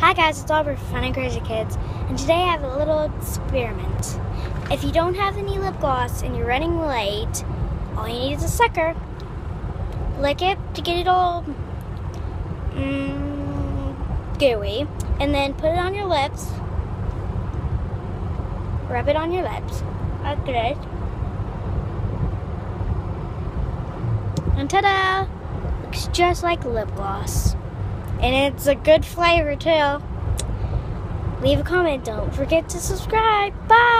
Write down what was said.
Hi guys, it's Aubrey from Fun and Crazy Kids, and today I have a little experiment. If you don't have any lip gloss and you're running late, all you need is a sucker. Lick it to get it all mm, gooey, and then put it on your lips. Rub it on your lips. Like this. And ta-da! Looks just like lip gloss. And it's a good flavor too. Leave a comment. Don't forget to subscribe. Bye!